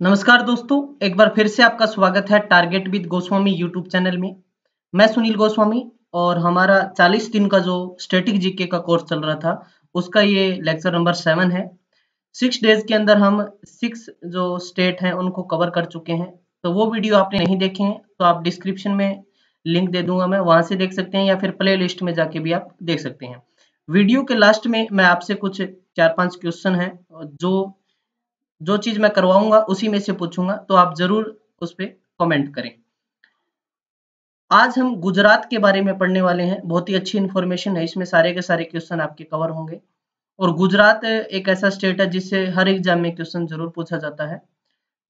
नमस्कार दोस्तों, एक बार फिर से आपका स्वागत है target with Goswami YouTube channel में। मैं सुनील गोस्वामी और हमारा 40 दिन का जो स्टैटिक जीके का कोर्स चल रहा था, उसका ये लेक्चर नंबर सेवन है। सिक्स डेज़ के अंदर हम सिक्स जो स्टेट हैं, उनको कवर कर चुके हैं। तो वो वीडियो आपने नहीं देखे हैं तो आप डिस्क्रिप्शन में लिंक दे दूँगा मैं, वहाँ से देख सकते हैं या फिर प्ले में जाके भी आप देख सकते हैं। वीडियो के लास्ट में मैं आपसे कुछ चार पाँच क्वेश्चन है, जो जो चीज़ मैं करवाऊँगा, उसी में से पूछूँगा तो आप ज़रूर उस पर कमेंट करें। आज हम गुजरात के बारे में पढ़ने वाले हैं। बहुत ही अच्छी इन्फॉर्मेशन है। इसमें सारे के सारे क्वेश्चन आपके कवर होंगे। और गुजरात एक ऐसा स्टेट है, जिससे हर एग्ज़ाम में क्वेश्चन ज़रूर पूछा जाता है।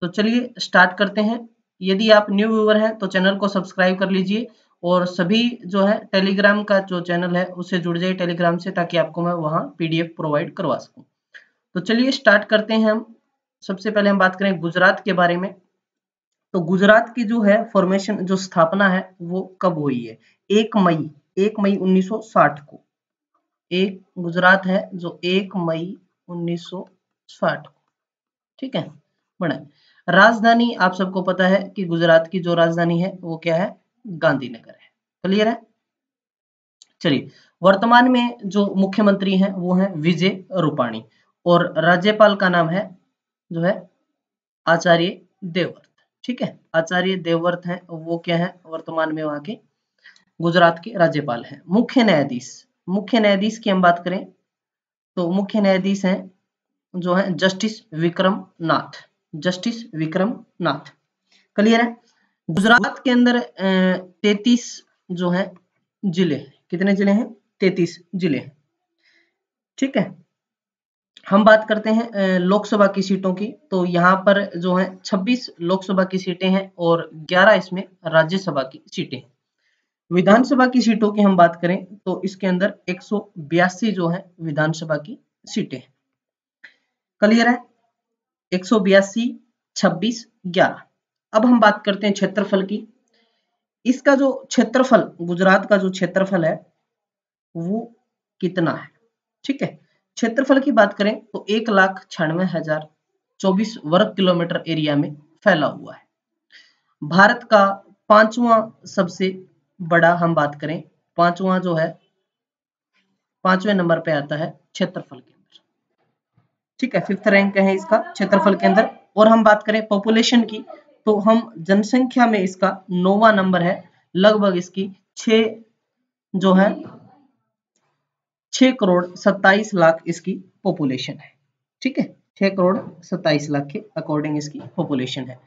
तो चलिए स्टार्ट करते हैं। यदि आप न्यू व्यूवर हैं तो चैनल को सब्सक्राइब कर लीजिए। और सभी जो है टेलीग्राम का जो चैनल है, उससे जुड़ जाइए टेलीग्राम से, ताकि आपको मैं वहाँ पीडीएफ प्रोवाइड करवा सकूँ। तो चलिए स्टार्ट करते हैं हम। सबसे पहले हम बात करें गुजरात के बारे में। तो गुजरात की जो है फॉर्मेशन जो स्थापना है, वो कब हुई है? एक मई एक मई 1960 को। एक गुजरात है जो एक मई 1960 को। ठीक है? बड़ा राजधानी, आप सबको पता है कि गुजरात की जो राजधानी है, वो क्या है? गांधीनगर है। क्लियर है? चलिए, वर्तमान में जो मुख्यमंत्री हैं, वो है विजय रूपाणी। और राज्यपाल का नाम है जो है आचार्य देवव्रत, ठीक है? आचार्य देवव्रत है, वो क्या है? वर्तमान में वहाँ के गुजरात के राज्यपाल हैं। मुख्य न्यायाधीश मुख्य न्यायाधीश की हम बात करें तो मुख्य न्यायाधीश हैं, जो है justice Vikram Nath justice Vikram Nath clear है? गुजरात के अंदर तैतीस जो है ज़िले कितने ज़िले हैं? तैतीस ज़िले ठीक है? हम बात करते हैं लोकसभा की सीटों की। तो यहाँ पर जो है 26 लोकसभा की सीटें हैं और 11 इसमें राज्यसभा की सीटें हैं। विधानसभा की सीटों की हम बात करें तो इसके अंदर एक सौ बयासी जो है, विधानसभा की सीटें हैं। क्लियर है? एक सौ बयासी, छब्बीस, ग्यारह। अब हम बात करते हैं क्षेत्रफल की। इसका जो क्षेत्रफल, गुजरात का जो क्षेत्रफल है, वो कितना है? ठीक है? क्षेत्रफल की बात करें तो एक लाख छियानवे हज़ार चौबीस वर्ग किलोमीटर एरिया में फैला हुआ है। भारत का पांचवा सबसे बड़ा हम बात करें, पांचवा जो है, पाँचवें नंबर पे आता है क्षेत्रफल के अंदर। ठीक है फिफ्थ रैंक है इसका क्षेत्रफल के अंदर। और हम बात करें पॉपुलेशन की तो हम जनसंख्या में इसका नोवा नंबर है, लगभग इसकी छ जो है छ करोड़ सत्ताईस लाख इसकी पॉपुलेशन है। ठीक है? छह करोड़ सत्ताईस लाख के अकॉर्डिंग इसकी पॉपुलेशन है।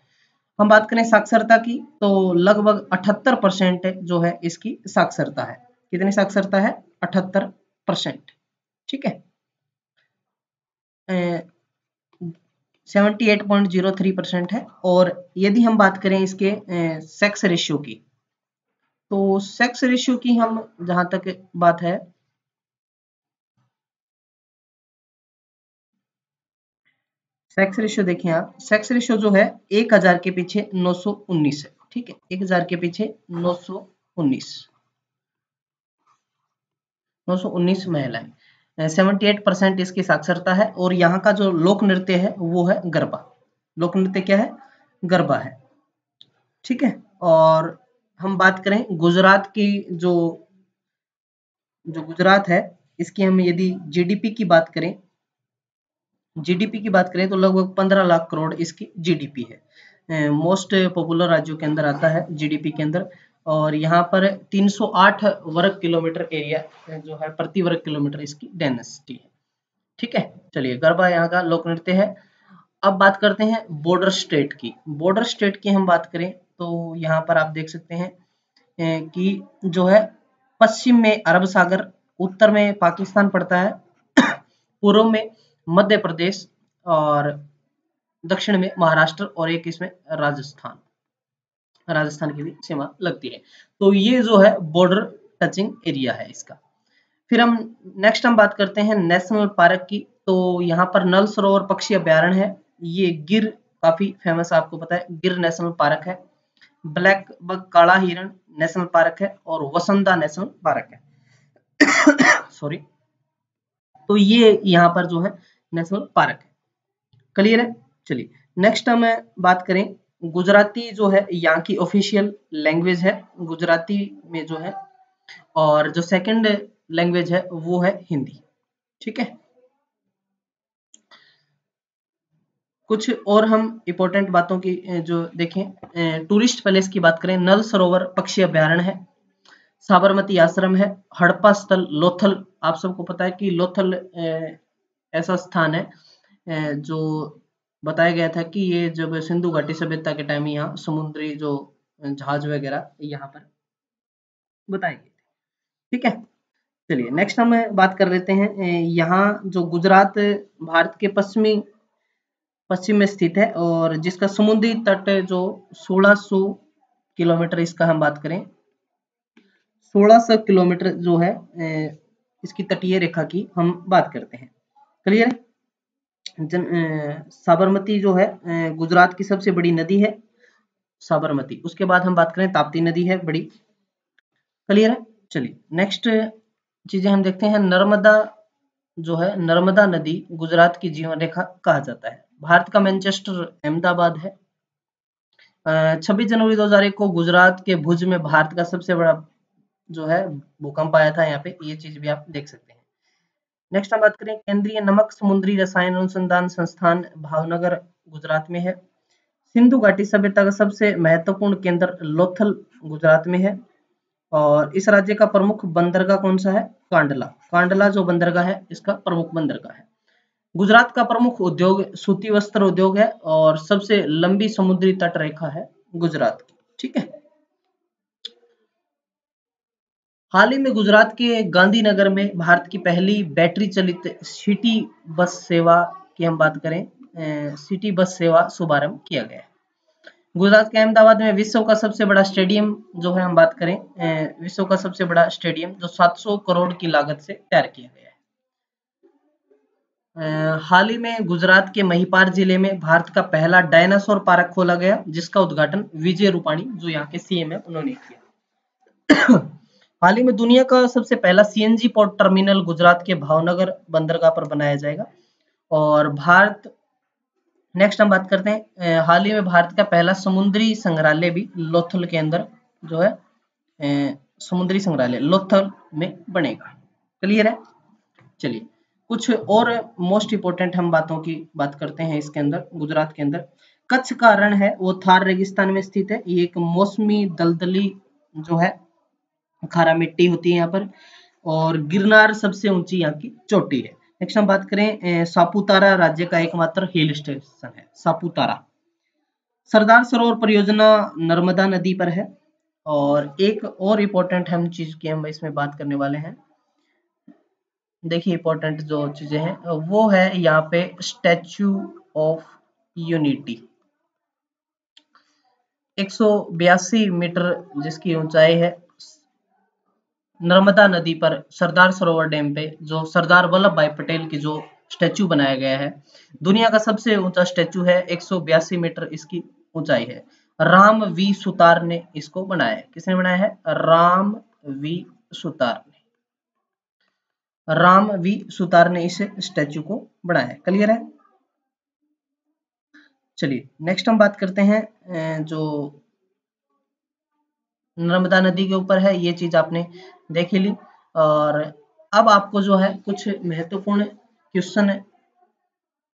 हम बात करें साक्षरता की तो लगभग अठहत्तर परसेंट जो है इसकी साक्षरता है। कितनी साक्षरता है? अठहत्तर परसेंट ठीक है? Seventy eight point zero three percent है। और यदि हम बात करें इसके सेक्स रेशियो की तो सेक्स रेशियो की हम जहाँ तक बात है सेक्स रेशियो देखें आप। सेक्स रेशियो जो है, एक हज़ार के पीछे नौ सौ उन्नीस है, ठीक है? एक हज़ार के पीछे नौ सौ उन्नीस। नौ सौ उन्नीस महिलाएँ। सेवेंटी एट परसेंट इसकी साक्षरता है और यहाँ का जो लोक नृत्य है, वो है गरबा। लोक नृत्य क्या है? गरबा है। ठीक है? और हम बात करें गुजरात की जो जो गुजरात है, इसकी हम यदि जीडीपी की बात करें जीडीपी की बात करें तो लगभग पंद्रह लाख करोड़ इसकी जीडीपी है। मोस्ट पॉपुलर राज्यों के अंदर आता है जीडीपी के अंदर और यहाँ पर 308 वर्ग किलोमीटर एरिया जो है प्रति वर्ग किलोमीटर इसकी डेंसिटी है। ठीक है? चलिए गरबा यहाँ का लोक नृत्य है। अब बात करते हैं बॉर्डर स्टेट की। बॉर्डर स्टेट की हम बात करें तो यहाँ पर आप देख सकते हैं कि जो है पश्चिम में अरब सागर, उत्तर में पाकिस्तान पड़ता है, पूर्व में मध्य प्रदेश और दक्षिण में महाराष्ट्र और एक इसमें राजस्थान। राजस्थान की भी सीमा लगती है। तो ये जो है बॉर्डर टचिंग एरिया है इसका। फिर हम नेक्स्ट हम बात करते हैं नेशनल पार्क की। तो यहाँ पर नल सरोवर पक्षी अभ्यारण है। ये गिर काफ़ी फ़ेमस आपको पता है। गिर नेशनल पार्क है। ब्लैक बग काला हिरण नेशनल पार्क है और वसंदा नेशनल पार्क है। सॉरी तो ये यहाँ पर जो है नेशनल पार्क है। क्लियर है? चलिए नेक्स्ट हम बात करें। गुजराती जो है यहाँ की ऑफिशियल लैंग्वेज है। गुजराती में जो है, और जो सेकंड लैंग्वेज है, वो है हिंदी। ठीक है? कुछ और हम इम्पोर्टेंट बातों की जो देखें। टूरिस्ट पैलेस की बात करें, नल सरोवर पक्षी अभ्यारण है। साबरमती आश्रम है, हड़प्पा स्थल, लोथल। आप सबको पता है कि लोथल ऐसा स्थान है जो बताया गया था कि ये जब सिंधु घाटी सभ्यता के टाइम यहाँ समुद्री जो जहाज़ वगैरह, यहाँ पर बताए गए ठीक है? चलिए नेक्स्ट हम बात कर लेते हैं यहाँ जो गुजरात, भारत के पश्चिमी, पश्चिम में स्थित है और जिसका समुद्री तट जो 1600 किलोमीटर इसका हम बात करें 1600 किलोमीटर जो है इसकी तटीय रेखा की हम बात करते हैं। क्लियर जन साबरमती जो है गुजरात की सबसे बड़ी नदी है, साबरमती। उसके बाद हम बात करें ताप्ती नदी है, बड़ी। क्लियर है? चलिए नेक्स्ट चीज़ें हम देखते हैं। नर्मदा जो है, नर्मदा नदी गुजरात की जीवन रेखा कहा जाता है। भारत का मैनचेस्टर अहमदाबाद है। छब्बीस जनवरी 2001 को गुजरात के भुज में भारत का सबसे बड़ा जो है, भूकंप आया था यहाँ पे, ये चीज़ भी आप देख सकते हैं। नेक्स्ट हम बात करें, केंद्रीय नमक, समुद्री रसायन अनुसंधान संस्थान भावनगर, गुजरात में है। सिंधु घाटी सभ्यता का सबसे महत्वपूर्ण केंद्र लोथल, गुजरात में है। और इस राज्य का प्रमुख बंदरगाह कौन सा है? कांडला। कांडला जो बंदरगाह है, इसका प्रमुख बंदरगाह है। गुजरात का प्रमुख उद्योग, सूती वस्त्र उद्योग है और सबसे लंबी समुद्री तट रेखा है गुजरात की, ठीक है? हाल ही में गुजरात के गांधीनगर में भारत की पहली बैटरी चलित सिटी बस सेवा की हम बात करें सिटी बस सेवा शुभारंभ किया गया है। गुजरात के अहमदाबाद में विश्व का सबसे बड़ा स्टेडियम जो है हम बात करें विश्व का सबसे बड़ा स्टेडियम जो 700 करोड़ की लागत से तैयार किया गया है। हाल ही में गुजरात के महिपार ज़िले में भारत का पहला डायनासोर पार्क खोला गया, जिसका उद्घाटन विजय रूपाणी जो यहाँ के सीएम है, उन्होंने किया। हाल ही में दुनिया का सबसे पहला सीएनजी पोर्ट टर्मिनल गुजरात के भावनगर बंदरगाह पर बनाया जाएगा। और भारत नेक्स्ट हम बात करते हैं हाल ही में भारत का पहला समुद्री संग्रहालय भी लोथल के अंदर जो है समुद्री संग्रहालय लोथल में बनेगा। क्लियर है? चलिए, कुछ और मोस्ट इंपोर्टेंट हम बातों की बात करते हैं इसके अंदर, गुजरात के अंदर। कच्छ का रण है, वो थार रेगिस्तान में स्थित है। ये एक मौसमी दलदली जो है खारा मिट्टी होती है यहाँ पर, और गिरनार सबसे ऊँची यहाँ की चोटी है। नेक्स्ट हम बात करें सापुतारा राज्य का एकमात्र हिल स्टेशन है, सापुतारा। सरदार सरोवर परियोजना नर्मदा नदी पर है, और एक और इम्पोर्टेंट हम चीज़ की हम इसमें बात करने वाले हैं। देखिए इंपॉर्टेंट जो चीज़ें हैं, वो है यहाँ पे स्टैचू ऑफ़ यूनिटी 182 मीटर जिसकी ऊंचाई है नर्मदा नदी पर सरदार सरोवर डैम पे जो सरदार वल्लभ भाई पटेल की जो स्टेचू बनाया गया है, दुनिया का सबसे ऊँचा स्टेचू है, एक सौ बयासी मीटर इसकी ऊंचाई है। राम वी सुतार ने इसको बनाया है। किसने बनाया है? राम वी सुतार राम वी सुतार ने इस स्टैचू को बनाया है। क्लियर है? चलिए नेक्स्ट हम बात करते हैं जो नर्मदा नदी के ऊपर है, ये चीज़ आपने देख ली। और अब आपको जो है कुछ महत्वपूर्ण क्वेश्चन